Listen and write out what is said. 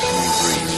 You breathe.